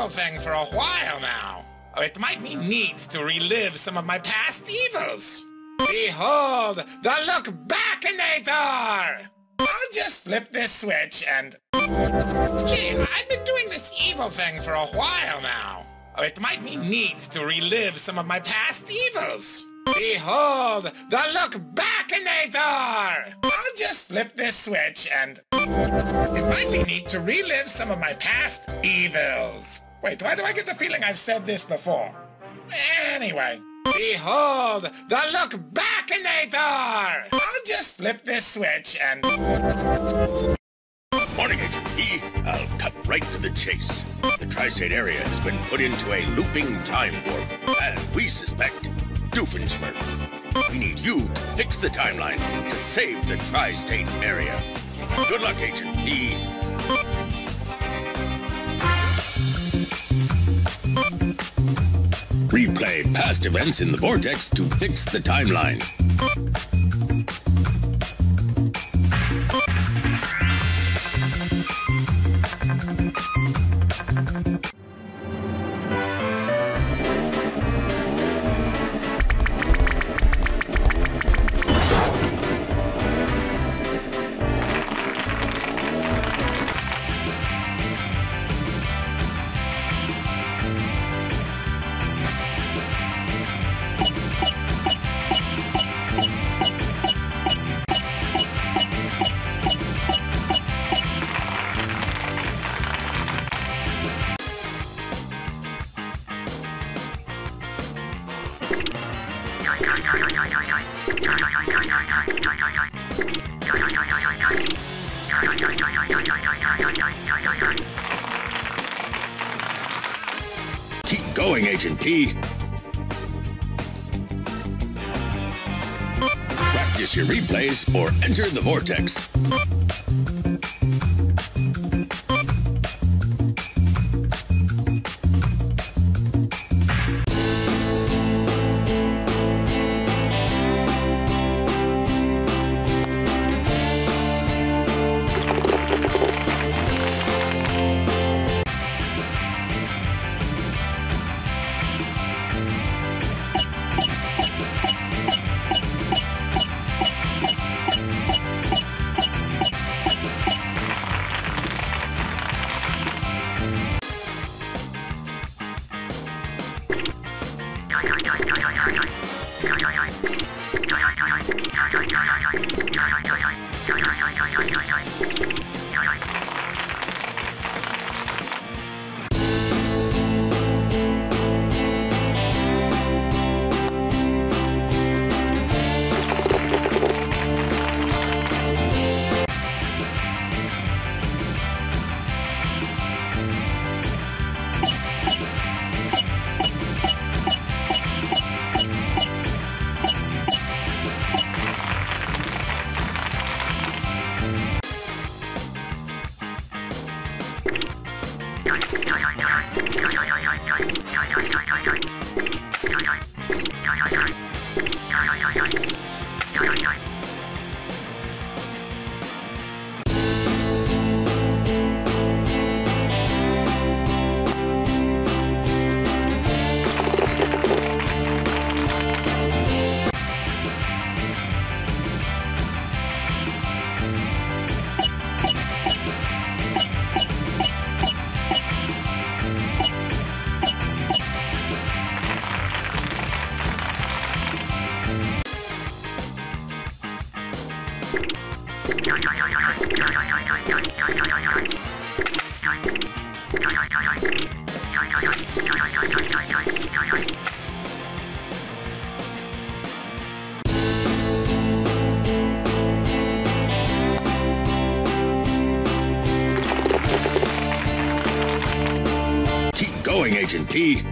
evil thing for a while now. It might be neat to relive some of my past evils. Behold, the Look Backinator! I'll just flip this switch and... Gee, I've been doing this evil thing for a while now. It might be neat to relive some of my past evils. Behold, the Look Backinator! I'll just flip this switch and... It might be neat to relive some of my past evils. Wait, why do I get the feeling I've said this before? Anyway, behold, the Look Backinator! I'll just flip this switch and... Morning, Agent P. I'll cut right to the chase. The tri-state area has been put into a looping time warp, and we suspect Doofenshmirtz. We need you to fix the timeline to save the tri-state area. Good luck, Agent P. Replay past events in the Vortex to fix the timeline. Or enter the vortex. Keep going, Agent P.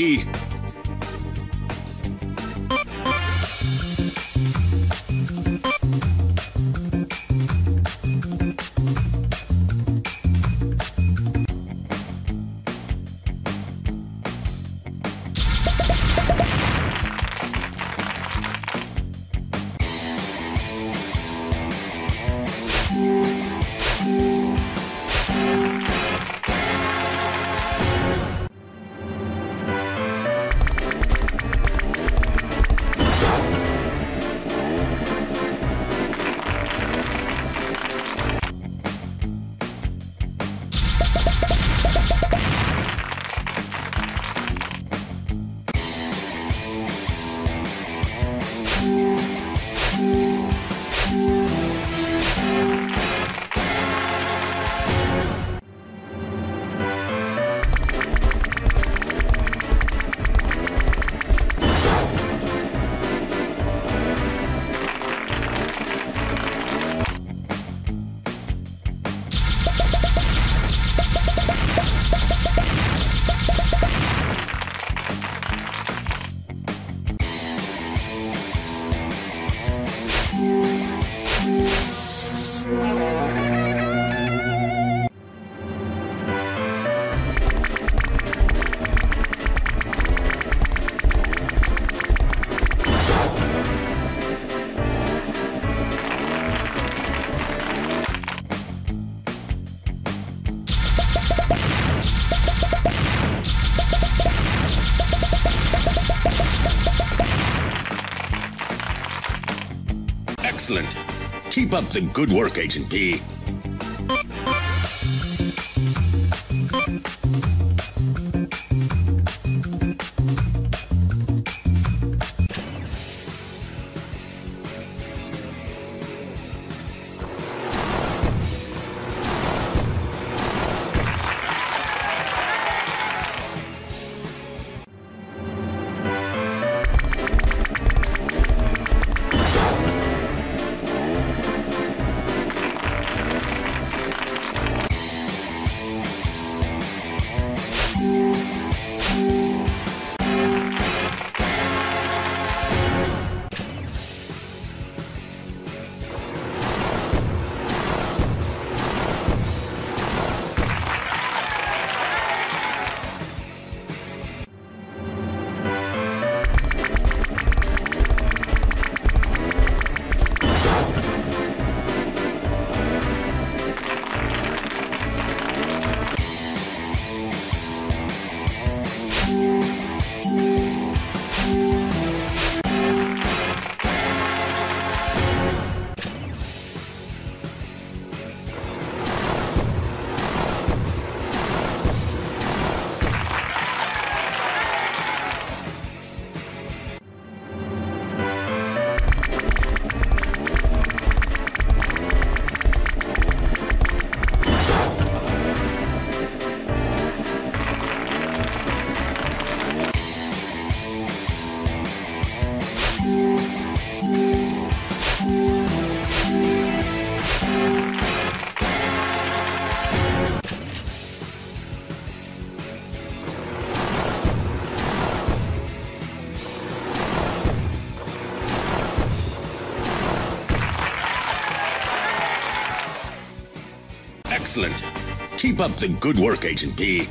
going, The good work, Agent P. Keep up the good work, Agent P.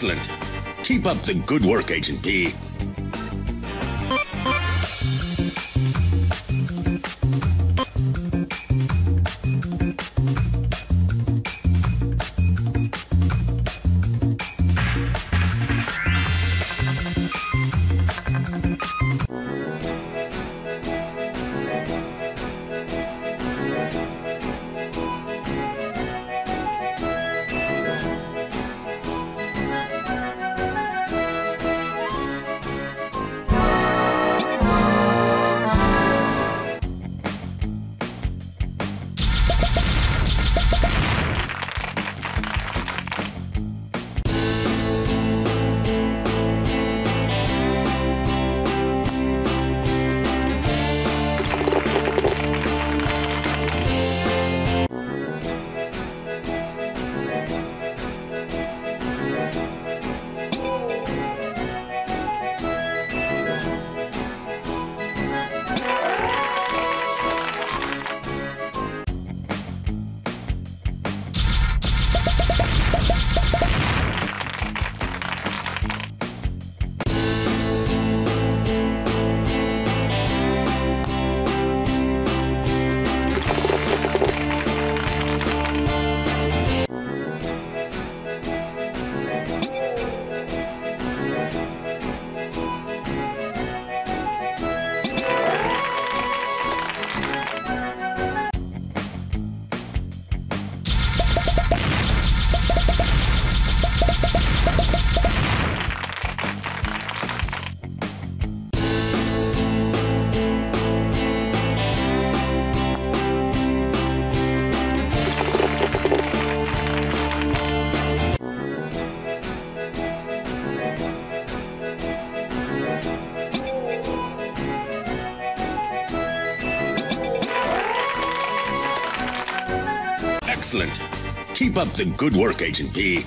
Excellent. Keep up the good work, Agent P. up the good work, Agent P.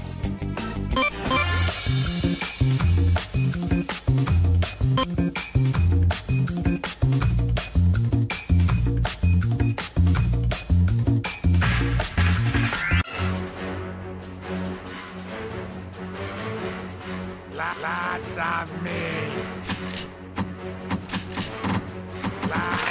Lots of me. Lots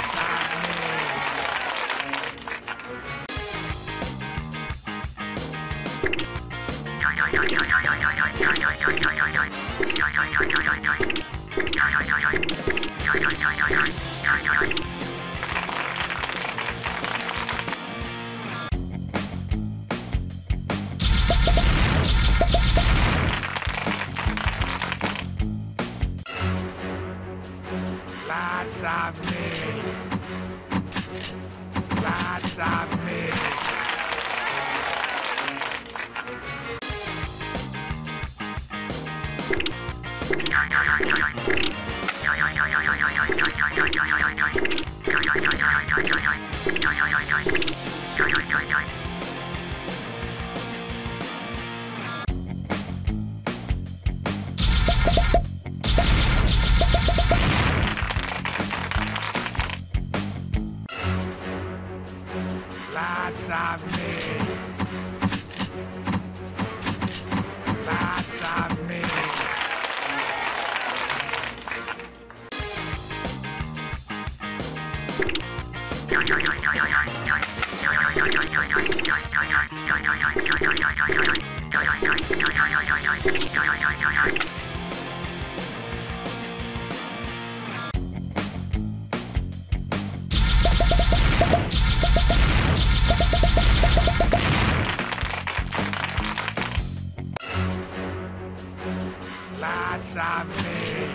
Lots of me.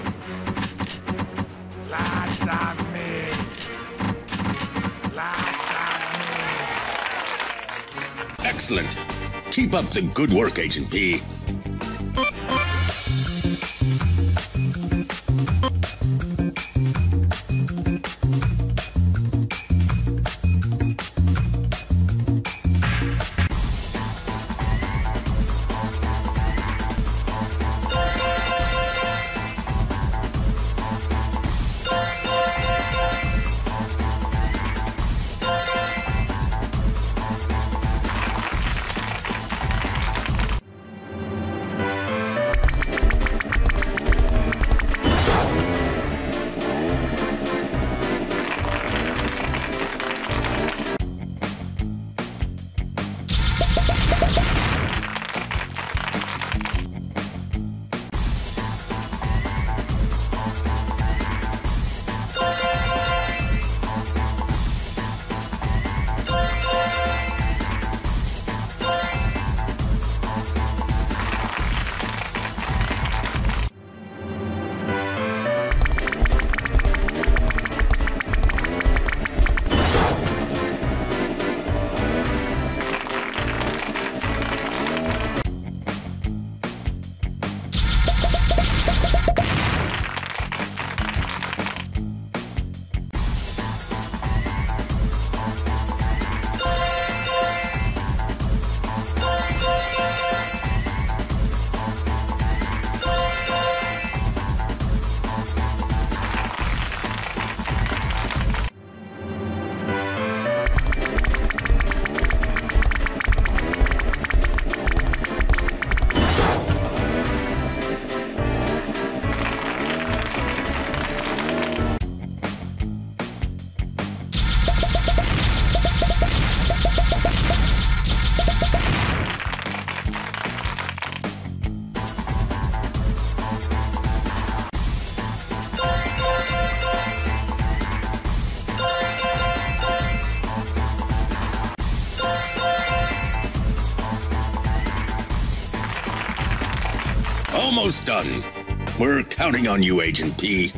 Lots of me. Lots of me. Excellent. Keep up the good work, Agent P. done. We're counting on you, Agent P.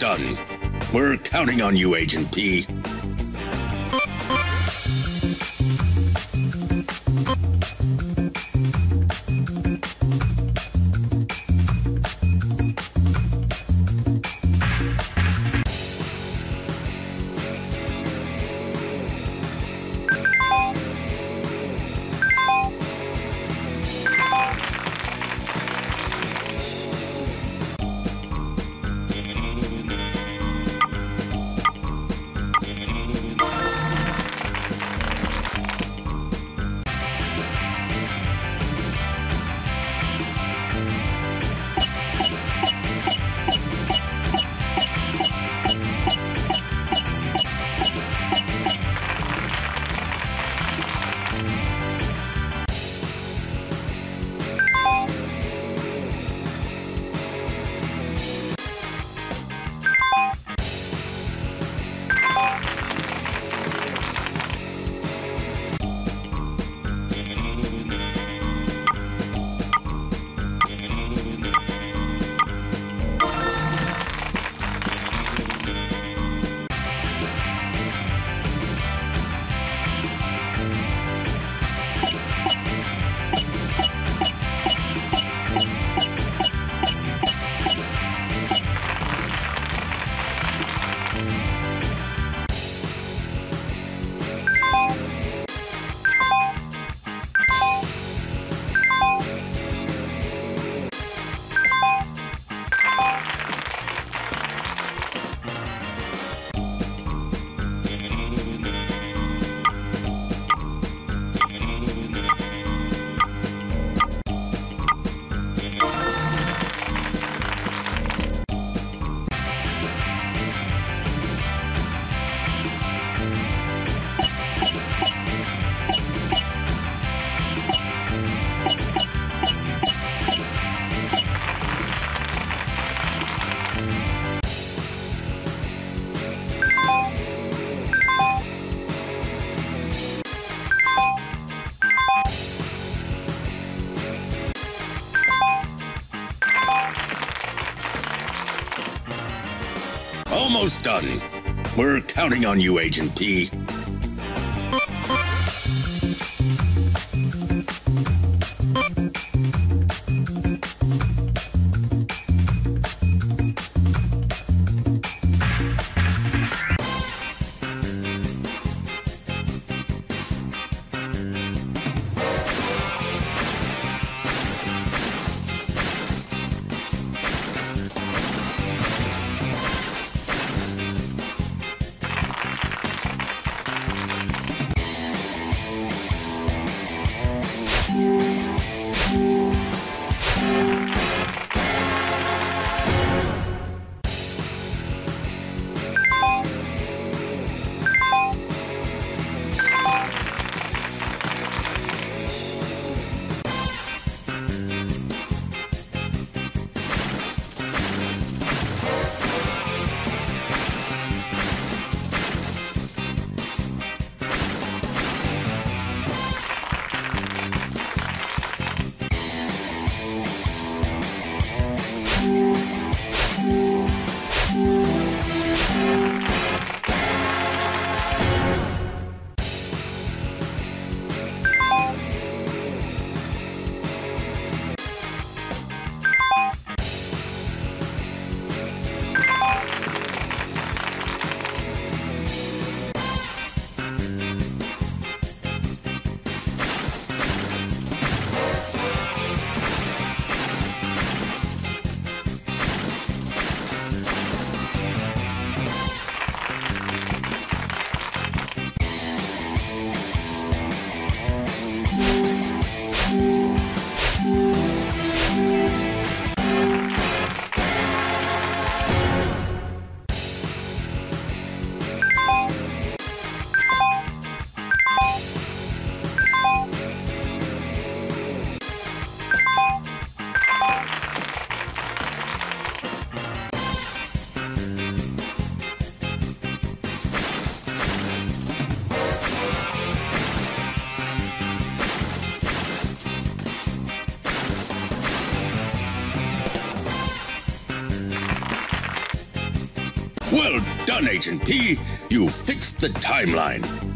done. We're counting on you, Agent P. counting on you, Agent P. Agent P. You fixed the timeline.